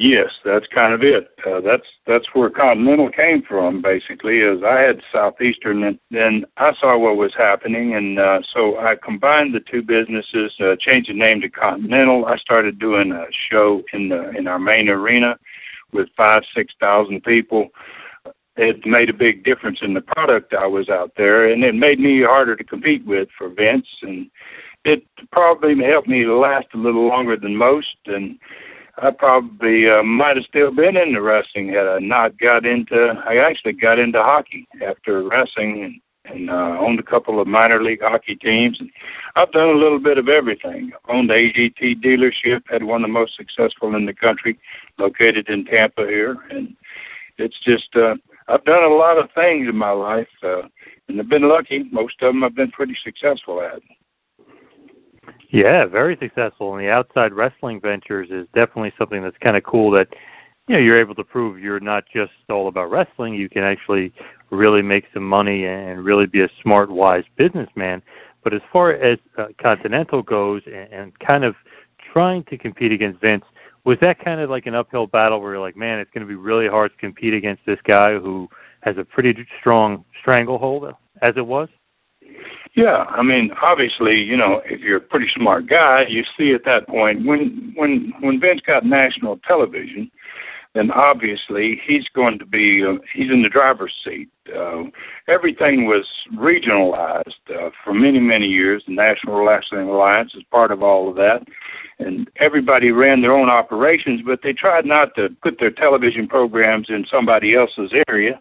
Yes, that's kind of it. Uh, that's that's where Continental came from. Basically, is I had Southeastern, and then I saw what was happening, and uh, so I combined the two businesses, uh, changed the name to Continental. I started doing a show in the in our main arena with five six thousand people. It made a big difference in the product I was out there, and it made me harder to compete with for Vince, and it probably helped me to last a little longer than most, and I probably uh, might have still been into wrestling had I not got into. I actually got into hockey after wrestling and, and uh, owned a couple of minor league hockey teams. And I've done a little bit of everything. Owned AGT dealership, had one of the most successful in the country, located in Tampa here, and it's just uh, I've done a lot of things in my life, uh, and I've been lucky. Most of them I've been pretty successful at. Yeah, very successful. And the outside wrestling ventures is definitely something that's kind of cool that you know you're able to prove you're not just all about wrestling. You can actually really make some money and really be a smart, wise businessman. But as far as uh, Continental goes, and, and kind of trying to compete against Vince, was that kind of like an uphill battle where you're like, man, it's going to be really hard to compete against this guy who has a pretty strong stranglehold, as it was? Yeah, I mean, obviously, you know, if you're a pretty smart guy, you see at that point when when when Vince got national television, then obviously he's going to be uh, he's in the driver's seat. Uh, everything was regionalized uh, for many many years. The National Wrestling Alliance is part of all of that, and everybody ran their own operations, but they tried not to put their television programs in somebody else's area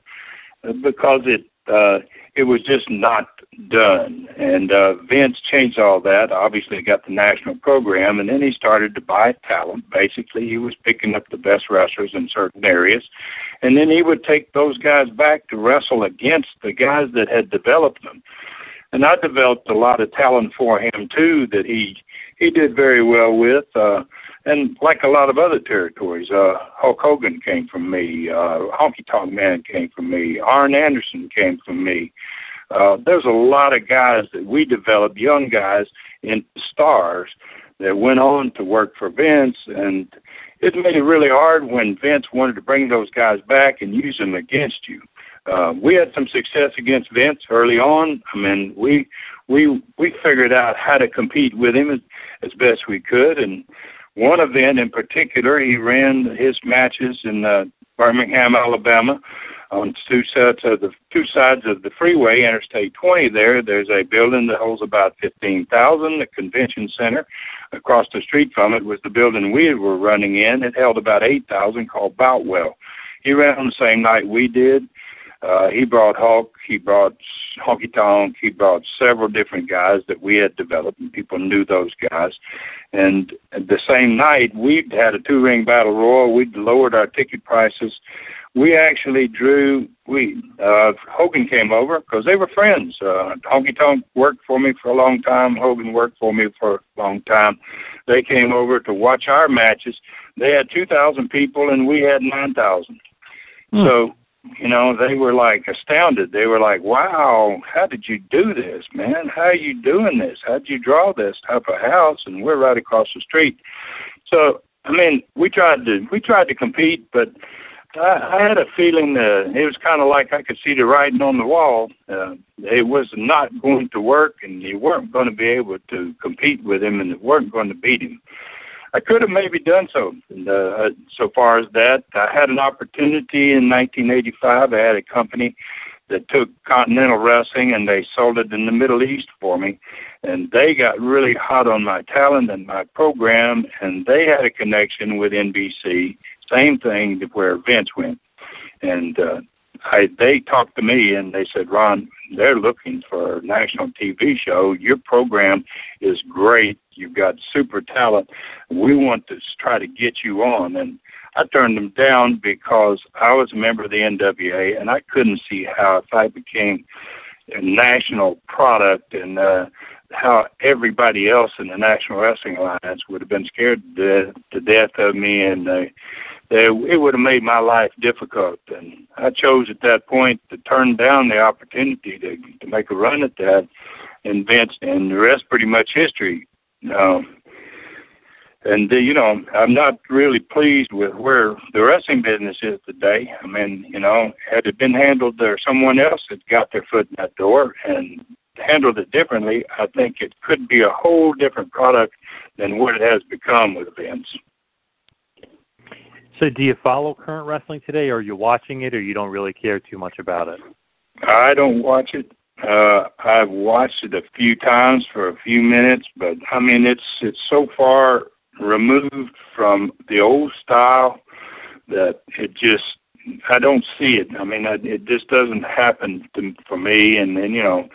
uh, because it uh, it was just not done. And uh, Vince changed all that. Obviously, got the national program, and then he started to buy talent. Basically, he was picking up the best wrestlers in certain areas, and then he would take those guys back to wrestle against the guys that had developed them. And I developed a lot of talent for him too that he he did very well with. Uh, and like a lot of other territories, uh, Hulk Hogan came from me, uh, Honky Tonk Man came from me, Arn Anderson came from me. Uh, there's a lot of guys that we developed, young guys, and stars that went on to work for Vince, and it made it really hard when Vince wanted to bring those guys back and use them against you. Uh, we had some success against Vince early on. I mean, we we we figured out how to compete with him as, as best we could, and one event in particular, he ran his matches in uh, Birmingham, Alabama, on two sides of the two sides of the freeway, Interstate 20. There, there's a building that holds about 15,000. The convention center across the street from it was the building we were running in. It held about 8,000, called Boutwell. He ran on the same night we did. Uh, he brought Hulk, he brought Honky Tonk, he brought several different guys that we had developed, and people knew those guys. And the same night, we had a two ring battle royal. We'd lowered our ticket prices. We actually drew. We uh, Hogan came over because they were friends. Uh, Honky Tonk worked for me for a long time. Hogan worked for me for a long time. They came over to watch our matches. They had two thousand people, and we had nine thousand. Hmm. So you know, they were like astounded. They were like, "Wow, how did you do this, man? How are you doing this? How did you draw this type of house?" And we're right across the street. So, I mean, we tried to we tried to compete, but I, had a feeling that it was kind of like I could see the writing on the wall. Uh, it was not going to work, and you weren't going to be able to compete with him, and you weren't going to beat him. I could have maybe done so. And, uh, so far as that, I had an opportunity in 1985. I had a company that took Continental Wrestling and they sold it in the Middle East for me. And they got really hot on my talent and my program, and they had a connection with NBC. Same thing where Vince went. And uh, I, they talked to me and they said, Ron, they're looking for a national TV show. Your program is great. You've got super talent. We want to try to get you on. And I turned them down because I was a member of the NWA and I couldn't see how if I became a national product and uh, how everybody else in the National Wrestling Alliance would have been scared to, to death of me and uh, it would have made my life difficult. And I chose at that point to turn down the opportunity to to make a run at that, and Vince, and the rest pretty much history. Um, and uh, you know, I'm not really pleased with where the wrestling business is today. I mean, you know, had it been handled there, someone else had got their foot in that door and handled it differently, I think it could be a whole different product than what it has become with Vince. So, do you follow current wrestling today? Or are you watching it, or you don't really care too much about it? I don't watch it. Uh, I've watched it a few times for a few minutes, but I mean, it's it's so far removed from the old style that it just I don't see it. I mean, it just doesn't happen to, for me. And then you know,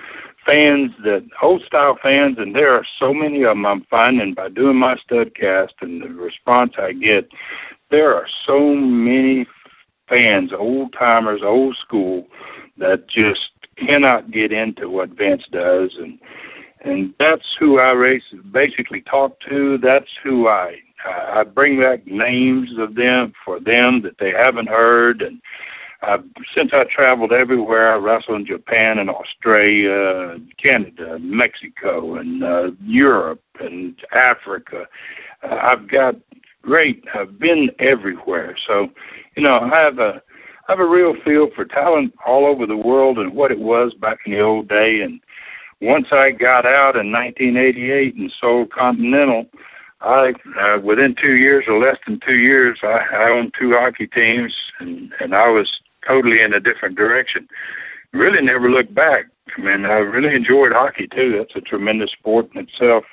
fans that old style fans, and there are so many of them. I'm finding by doing my studcast and the response I get, there are so many fans, old timers, old school, that just cannot get into what Vince does, and and that's who I race, basically talk to. That's who I I bring back names of them for them that they haven't heard, and uh, since I traveled everywhere, I wrestled in Japan and Australia, Canada, Mexico, and uh, Europe and Africa. Uh, I've got great. I've been everywhere, so you know I have a I have a real feel for talent all over the world and what it was back in the old day. And once I got out in 1988 and sold Continental, I uh, within two years or less than two years, I, I owned two hockey teams, and and I was totally in a different direction. Really never looked back. I mean, I really enjoyed hockey too. That's a tremendous sport in itself.